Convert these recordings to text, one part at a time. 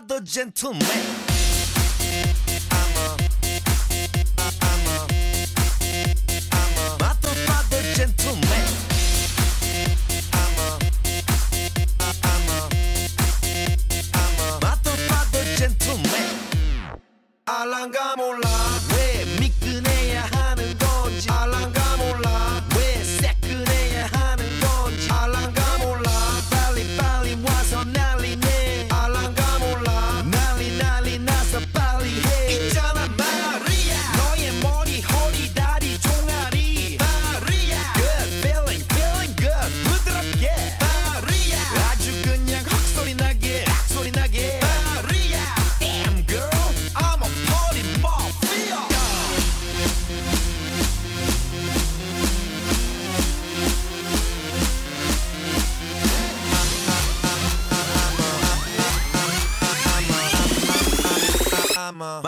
the gentleman.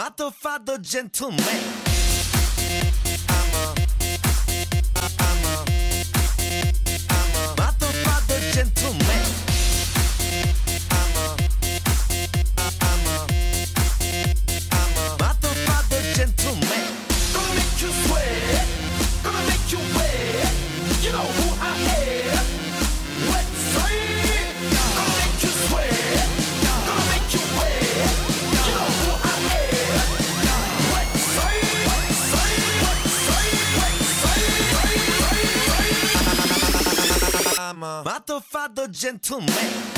father, father, gentleman. gentleman.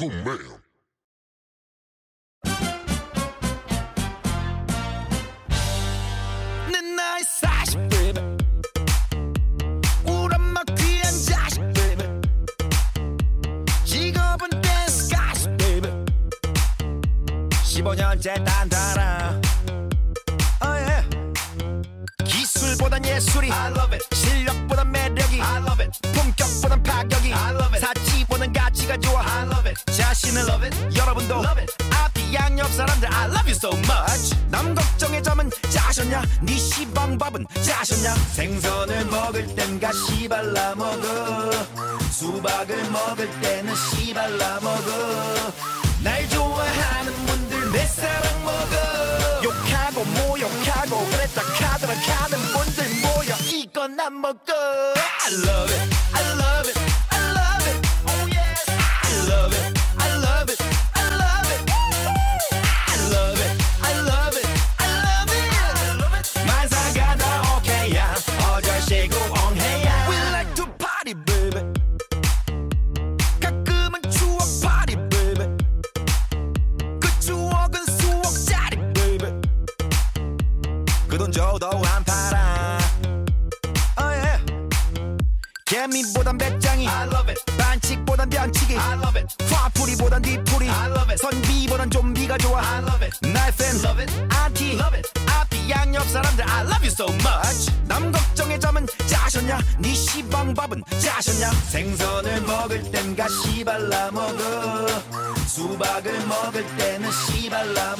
too, ma'am. 콩밥은 짜셨냐? 생선을 먹을 땐 가시발라 먹어. 수박을 먹을 때는 씨발라 먹어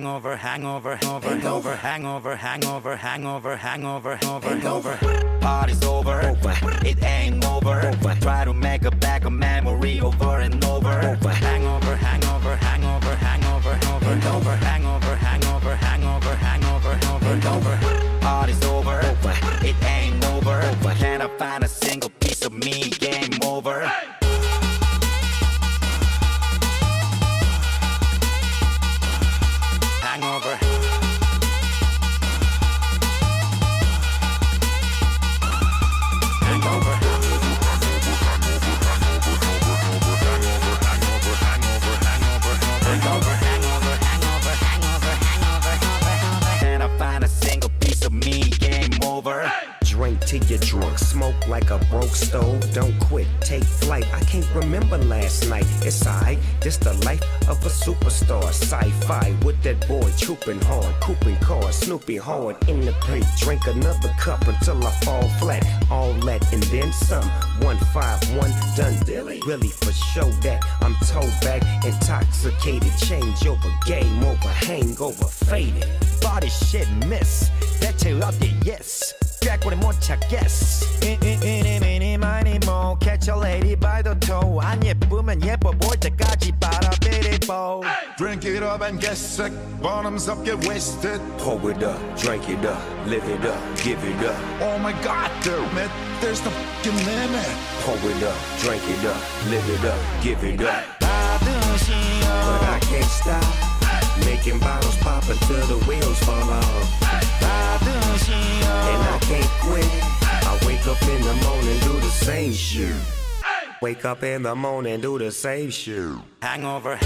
hangover, hangover, hangover, hangover, hangover, hangover, hangover, hangover, hangover, hangover. Party's over, over. it ain't over. over. Try to make a back a memory over and over. over. Hangover, hangover. drink till you're drunk, smoke like a broke stove. Don't quit, take flight. I can't remember last night. It's alright, this the life of a superstar. Sci-fi with that boy trooping hard, cooping cars, Snoopy hard in the paint. Drink another cup until I fall flat. All that and then some. One five one done dilly. Really for show that I'm toe back, intoxicated, change over, game over, hangover, faded. Body shit miss, that you up there, yes. 꾀꼬리 못 찾겠어. 이이이니 많이 뭐 catch a lady by the toe. 안 예쁘면 예뻐 보일 때까지 빨아들이고. Drink it up and get sick. Bottoms up, get wasted. Pour it up, drink it up, live it up, give it up. Oh my god, damn it. There's the fucking limit. Pour it up, drink it up, live it up, give it up. 받으시오 But I can't stop making bottles pop until the wheels fall off. and I can't quit. I wake up in the morning, do the same shit. Wake up in the morning, do the same shit. Hangover.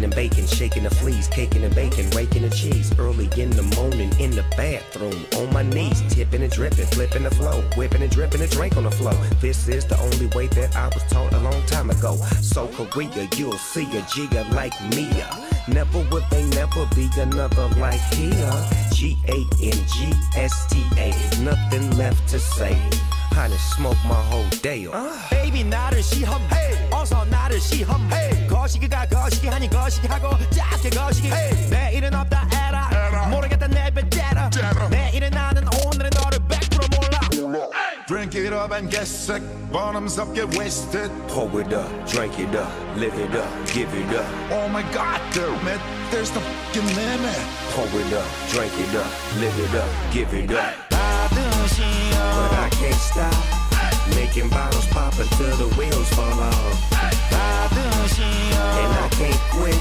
Waking and baking, shaking the fleas, caking and bacon, raking the cheese. Early in the morning in the bathroom, on my knees, tipping and dripping, flipping the flow, whipping and dripping a drink on the flow. This is the only way that I was taught a long time ago. So Korea, you'll see a Gia like Mia. Never would they never be another like here. G A N G S T A, nothing left to say I done smoked my whole day up. 베이비 나를 시험해 어서 나를 시험해 거시기가 거시기 하니 거시기 하고 작게 거시기 내일은 없다 에라 모르겠다 내뱉 째라 내일은 나는 오늘의 너를 100% 몰라 Drink it up and get sick. Bottoms up, get wasted. Pour it up, drink it up, live it up, give it up. Oh my god, damn it. There's the fucking limit. Pour it up, drink it up, live it up, give it up. 받으시오 But I can't stop making bottles pop until the wheels fall off. And I can't quit.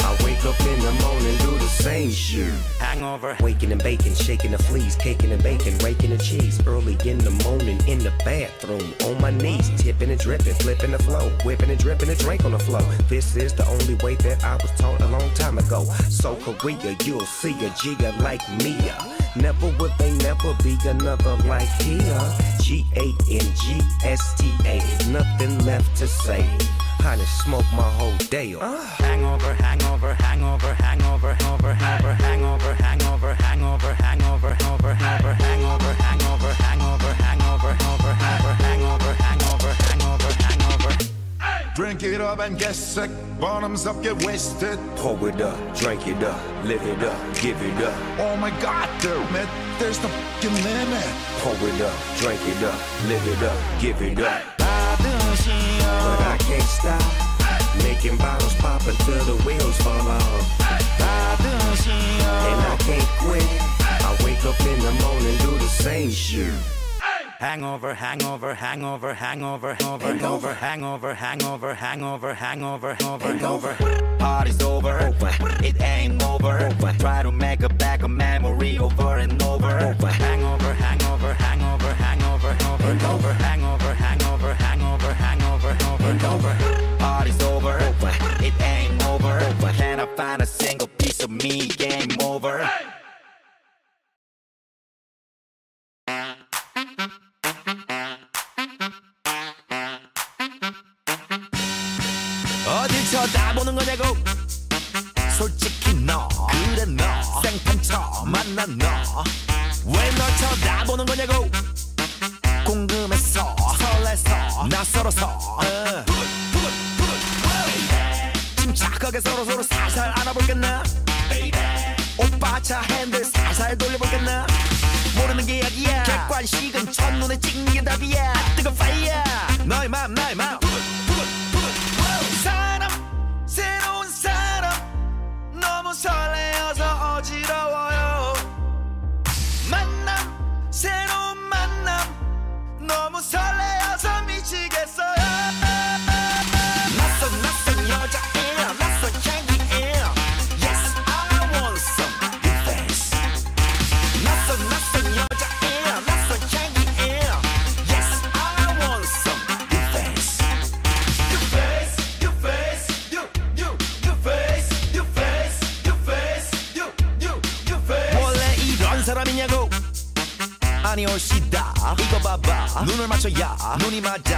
I wake up in the morning, do the same shit. Hangover. Waking and baking, shaking the fleas, caking and baking, raking the cheese. Early in the morning, in the bathroom, on my knees, tipping and dripping, flipping the flow, whipping and dripping and drink on the flow. This is the only way that I was taught a long time ago. So Korea, you'll see a Gia like Mia. Never would they never be another like here. G A N G S T A, nothing left to say. I done smoked my whole day hangover hangover hangover hangover hangover hangover hangover hangover hangover hangover hangover hangover hangover hangover Drink it up and get sick. Bottoms up, get wasted. Pour it up, drink it up, live it up, give it up. Oh my god, damn there's no fucking limit. Pour it up, drink it up, live it up, give it up. But I can't stop. Making bottles pop until the wheels fall off. And I can't quit. I wake up in the morning, do the same shit hangover, hangover, hangover, hangover, hangover, over, hangover, hangover, hangover, hangover, hangover, over. Party's over, it ain't over. Try to make a back a memory over and over. over. Hangover, hangover, hangover, hangover, over, over, hangover, hangover, hangover, hangover, over. Party's over, it ain't over. over. Can I find a single piece of me? Game over. Hey! 거냐고. 솔직히 너 그래 너 생판 처음 만난 너왜 널 쳐다보는 거냐고. 궁금했어 설레서 낯설어서. 어. 침착하게 서로서로 살살 알아볼겠나? 오빠 차 핸들 살살 돌려볼겠나? 모르는 게 약이야. 객관식은 첫눈에 찍는 게 답이야. 뜨거 파이어 너의 맘 나의 맘 눈을 맞춰야 눈이 맞아.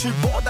futebol da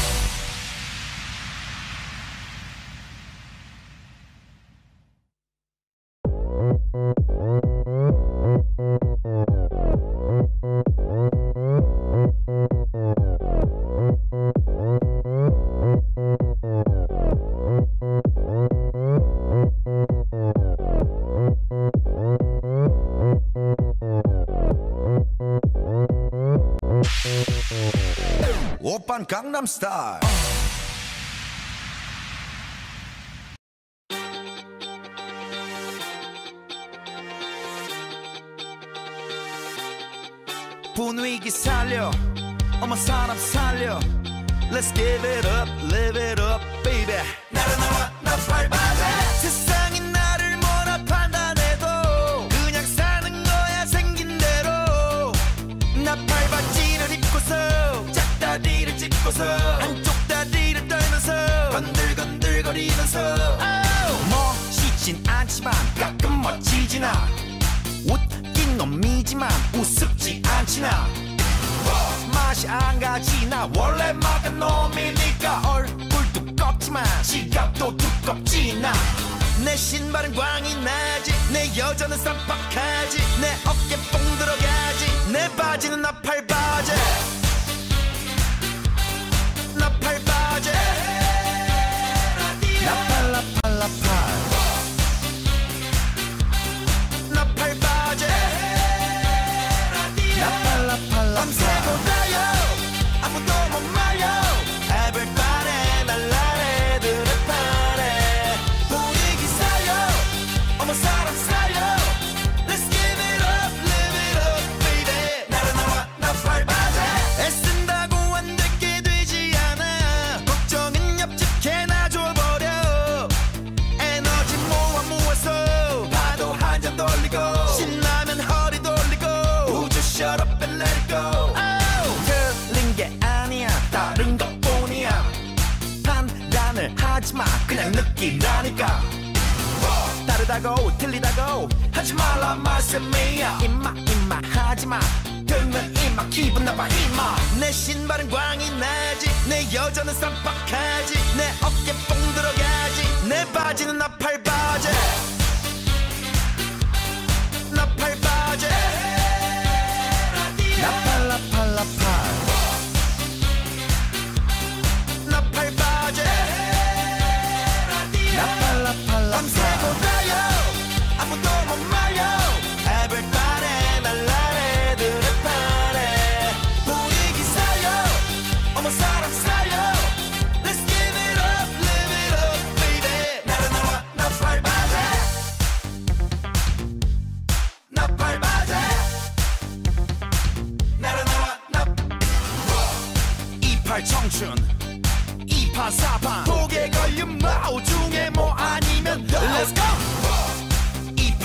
타일 분위기 살려 어머 사람 살려 Let's give it up, live it up, baby 나를 나와 나 밟아 짚고서 한쪽 다리를 떨면서 건들건들거리면서. 멋있진 않지만 가끔 않아 웃긴 놈이지만 우습지 않지나. 맛이 안 가지 나. 원래 막은 놈이니까 얼굴 두껍지만 지갑도 두껍지 나 내 신발은 광이 나지. 내 여자는 쌈박하지. 내 어깨 뽕 들어가지. 내 바지는 나팔 바지 느끼라니까. 다르다고 틀리다고 하지 말라 말씀이야. 임마 임마 하지마. 들면 임마 기분 나빠 임마. 내 신발은 광이 나지. 내 여자는 쌈박하지. 내 어깨 뽕 들어가지. 내 바지는 나팔 바지. 나팔 바지. 나팔 나팔 나팔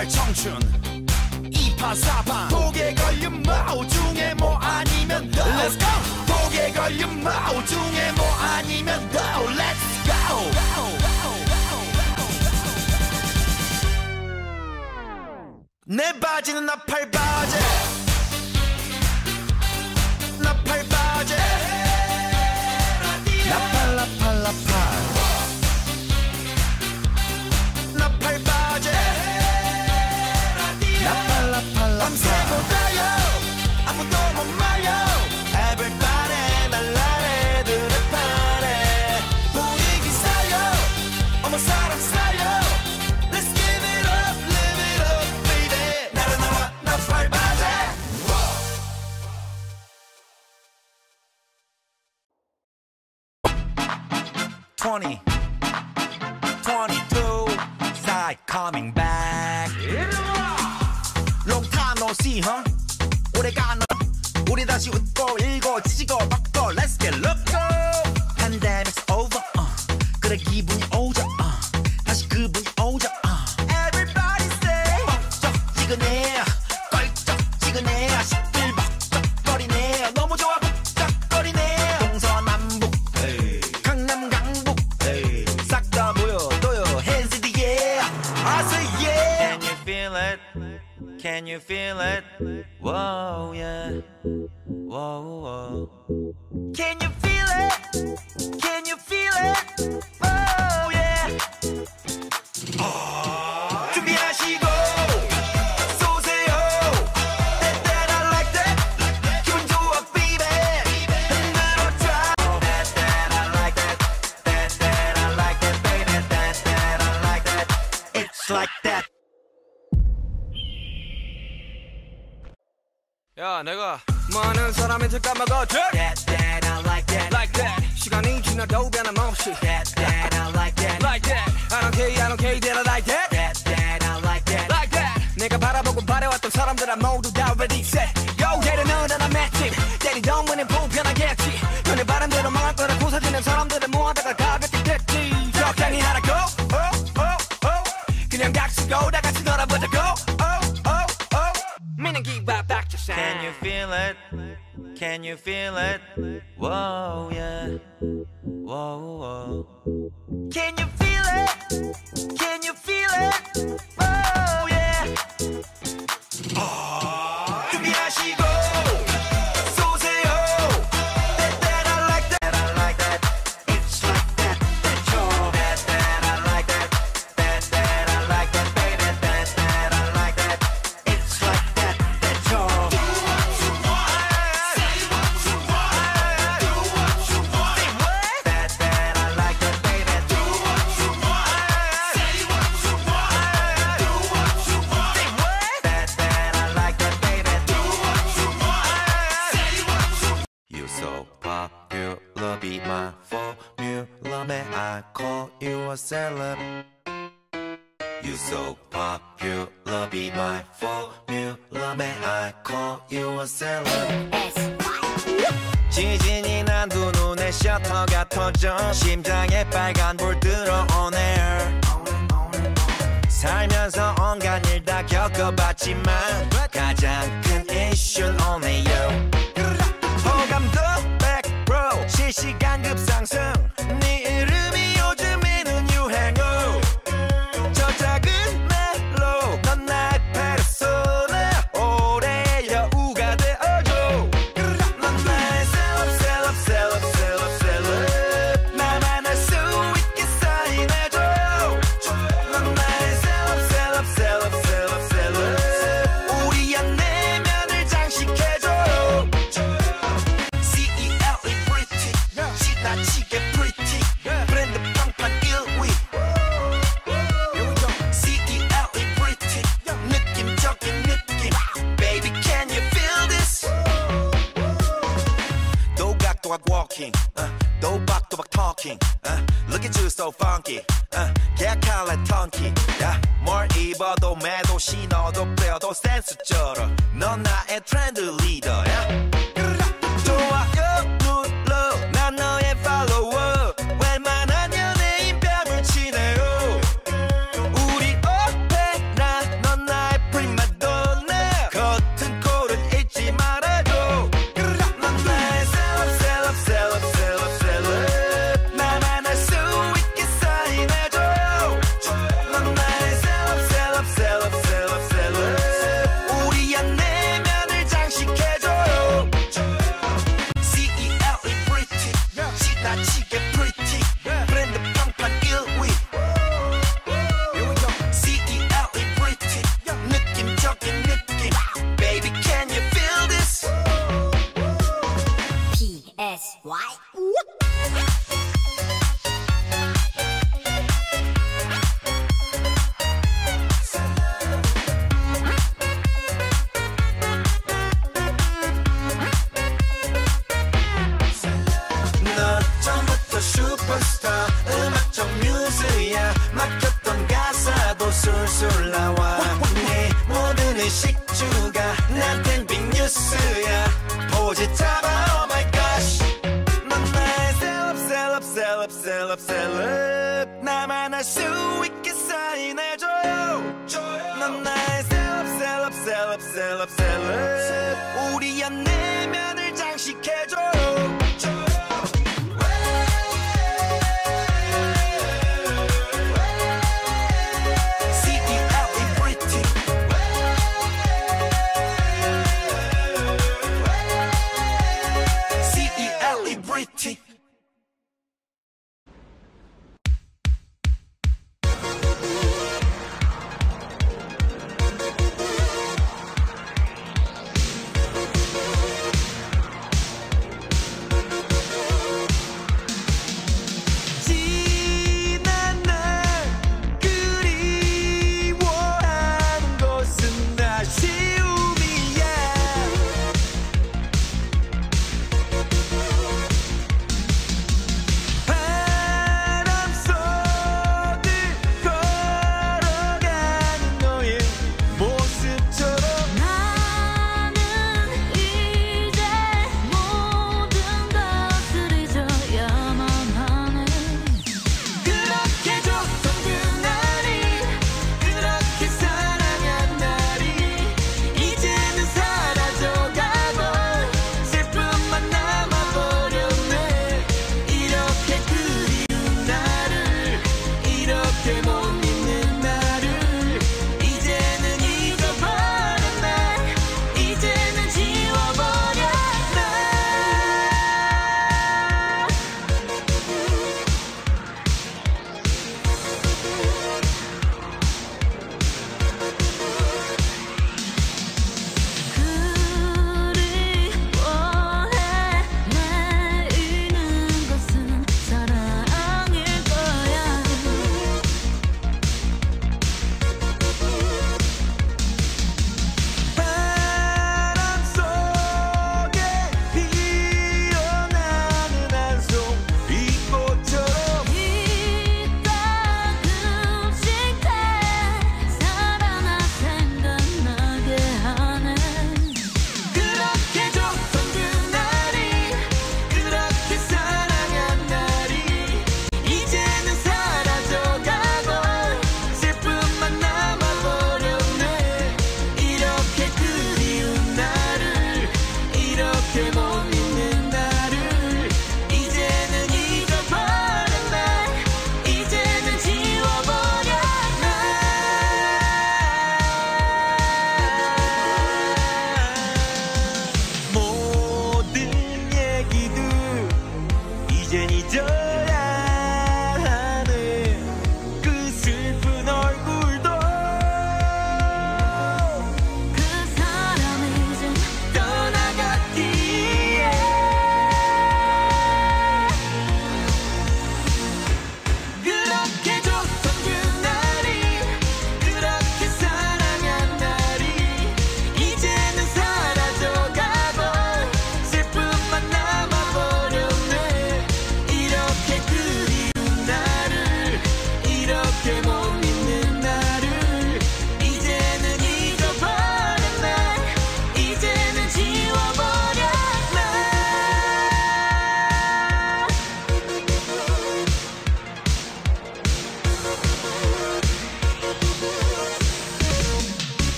이팔 청춘. 이판 사판 독에 걸린 마우 중에 뭐 아니면 Let's go. 독에 걸린 마우 중에 뭐 아니면 go Let's go. 내 바지는 나팔 바지. 나팔 내가 바라보고 바래왔던 사람들아 모두 다 ready set Yo 얘는 어른한 맷집 때리던 분은 불편하겠지 변해 바람대로 망할 거라고 사지는 사람들을 모아다가 가볍게 됐지 적당히 하라고 oh, oh, oh. 그냥 닥치고 다 같이 놀아보자고 oh, oh, oh. 미는 기와 박자 Can you feel it? Can you feel it? Whoa yeah Whoa whoa Can you feel it? Can you feel it? Whoa Oh. 감정 심장에 빨간 불 들어오네 살면서 온갖 일 다 겪어봤지만